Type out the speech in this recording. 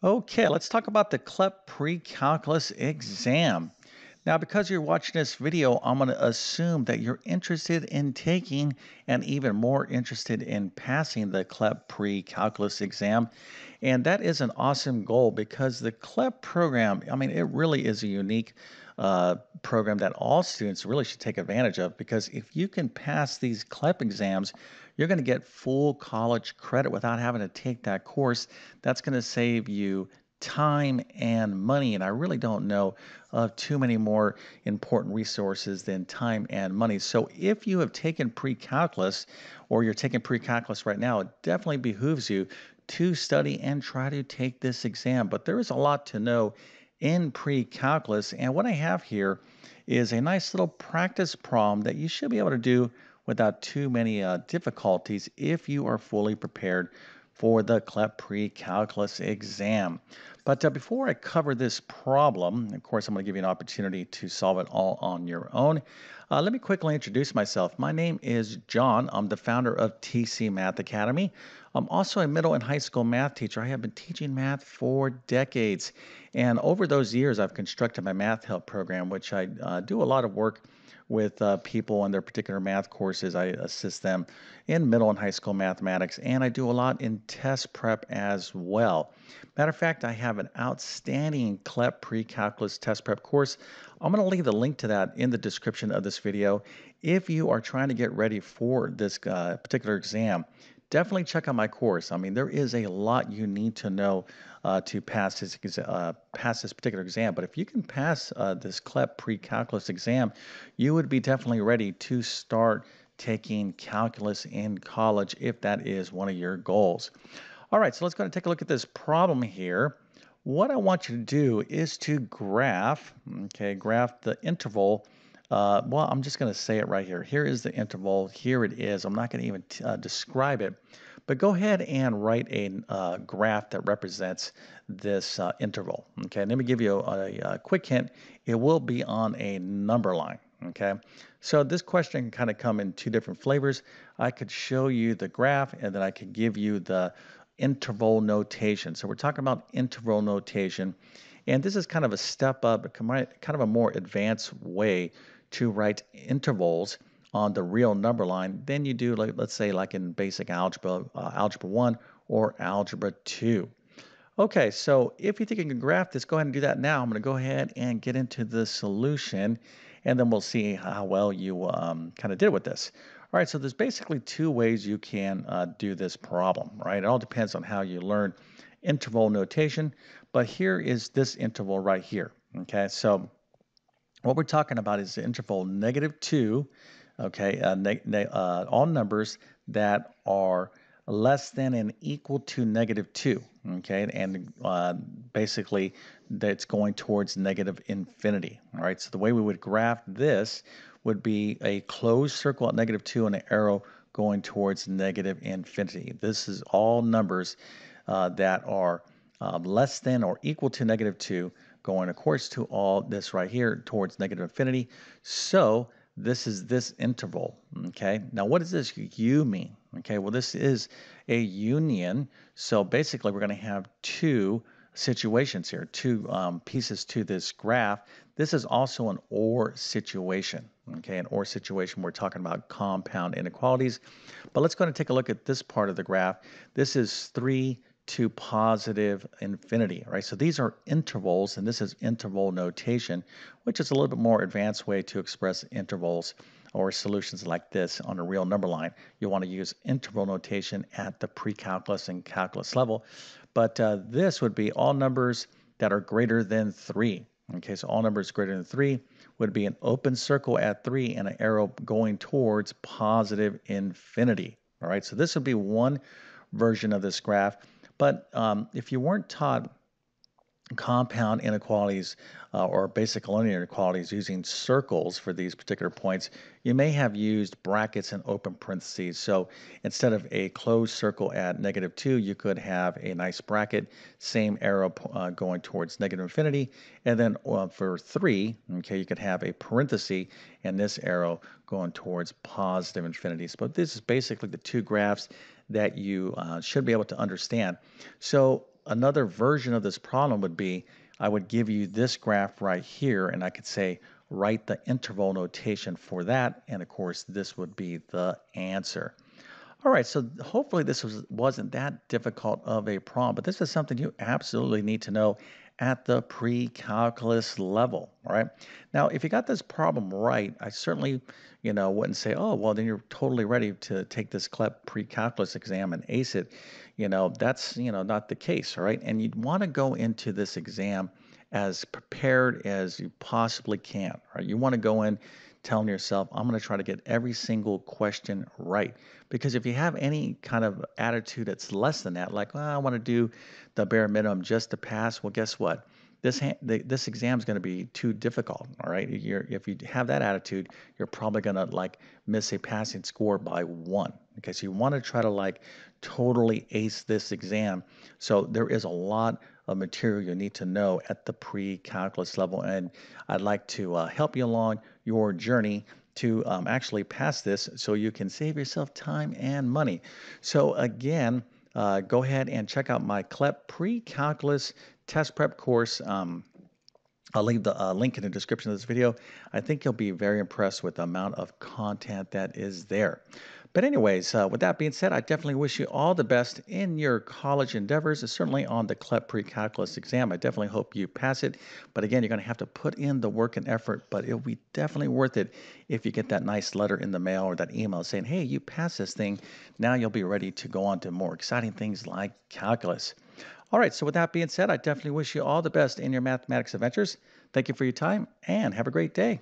Okay, let's talk about the CLEP pre-calculus exam. Now, because you're watching this video, I'm going to assume that you're interested in taking and even more interested in passing the CLEP pre-calculus exam. And that is an awesome goal because the CLEP program, I mean, it really is a unique uh, program that all students really should take advantage of because if you can pass these CLEP exams, you're going to get full college credit without having to take that course. That's going to save you time and money. And I really don't know of too many more important resources than time and money. So if you have taken pre calculus or you're taking pre calculus right now, it definitely behooves you to study and try to take this exam. But there is a lot to know in pre-calculus. And what I have here is a nice little practice problem that you should be able to do without too many uh, difficulties if you are fully prepared for the CLEP pre-calculus exam. But uh, before I cover this problem, of course, I'm going to give you an opportunity to solve it all on your own. Uh, let me quickly introduce myself. My name is John. I'm the founder of TC Math Academy. I'm also a middle and high school math teacher. I have been teaching math for decades. And over those years, I've constructed my Math Help program, which I uh, do a lot of work with uh, people on their particular math courses. I assist them in middle and high school mathematics, and I do a lot in test prep as well. Matter of fact, I have an outstanding CLEP pre-calculus test prep course. I'm going to leave the link to that in the description of this video. If you are trying to get ready for this uh, particular exam, definitely check out my course. I mean, there is a lot you need to know uh, to pass this uh, pass this particular exam. But if you can pass uh, this CLEP pre-calculus exam, you would be definitely ready to start taking calculus in college if that is one of your goals. All right, so let's go and take a look at this problem here. What I want you to do is to graph, okay, graph the interval uh, well, I'm just going to say it right here. Here is the interval. Here it is. I'm not going to even uh, describe it. But go ahead and write a uh, graph that represents this uh, interval. Okay, let me give you a, a, quick hint. It will be on a number line. Okay, so this question can kind of come in two different flavors. I could show you the graph and then I could give you the interval notation. So we're talking about interval notation. And this is kind of a step up, kind of a more advanced way to write intervals on the real number line than you do, like, let's say, like in basic algebra, uh, algebra 1 or algebra 2. Okay, so if you think you can graph this, go ahead and do that now. I'm going to go ahead and get into the solution, and then we'll see how well you um, kind of did with this. All right, so there's basically two ways you can uh, do this problem, right? It all depends on how you learn interval notation, but here is this interval right here, okay? So what we're talking about is the interval negative 2, okay, uh, uh, all numbers that are less than and equal to negative 2, okay, and uh, basically that's going towards negative infinity, all right? So the way we would graph this would be a closed circle at negative 2 and an arrow going towards negative infinity. This is all numbers uh, that are uh, less than or equal to negative 2 going, of course, to all this right here towards negative infinity. So this is this interval, okay? Now, what does this U mean? Okay, well, this is a union. So basically, we're going to have two situations here, two um, pieces to this graph. This is also an OR situation, okay? An OR situation, we're talking about compound inequalities. But let's go and take a look at this part of the graph. This is 3 to positive infinity, right? So these are intervals, and this is interval notation, which is a little bit more advanced way to express intervals or solutions like this on a real number line. You'll want to use interval notation at the pre-calculus and calculus level. But uh, this would be all numbers that are greater than 3. Okay, so all numbers greater than 3 would be an open circle at 3 and an arrow going towards positive infinity. All right, so this would be one version of this graph. But um, if you weren't taught compound inequalities uh, or basic linear inequalities using circles for these particular points, you may have used brackets and open parentheses. So instead of a closed circle at negative 2, you could have a nice bracket, same arrow uh, going towards negative infinity. And then uh, for 3, okay, you could have a parenthesis and this arrow going towards positive infinities. But this is basically the two graphs that you uh, should be able to understand. So another version of this problem would be I would give you this graph right here and I could say write the interval notation for that and of course this would be the answer. All right, so hopefully this was, wasn't that difficult of a problem, but this is something you absolutely need to know at the pre-calculus level, all right? Now, if you got this problem right, I certainly, you know, wouldn't say, oh, well, then you're totally ready to take this CLEP pre-calculus exam and ace it. You know, that's, you know, not the case, all right? And you'd want to go into this exam as prepared as you possibly can, right? You want to go in telling yourself, I'm going to try to get every single question right. Because if you have any kind of attitude that's less than that, like, well, I want to do the bare minimum just to pass, well, guess what? This this exam is going to be too difficult. All right, you're, if you have that attitude, you're probably going to like miss a passing score by one. Okay, so you want to try to like totally ace this exam. So there is a lot of material you need to know at the pre-calculus level. And I'd like to uh, help you along your journey to um, actually pass this so you can save yourself time and money. So again, uh, go ahead and check out my CLEP pre-calculus test prep course. Um, I'll leave the uh, link in the description of this video. I think you'll be very impressed with the amount of content that is there. But anyways, uh, with that being said, I definitely wish you all the best in your college endeavors, certainly on the CLEP pre-calculus exam. I definitely hope you pass it. But again, you're going to have to put in the work and effort, but it'll be definitely worth it if you get that nice letter in the mail or that email saying, hey, you passed this thing. Now you'll be ready to go on to more exciting things like calculus. All right, so with that being said, I definitely wish you all the best in your mathematics adventures. Thank you for your time and have a great day.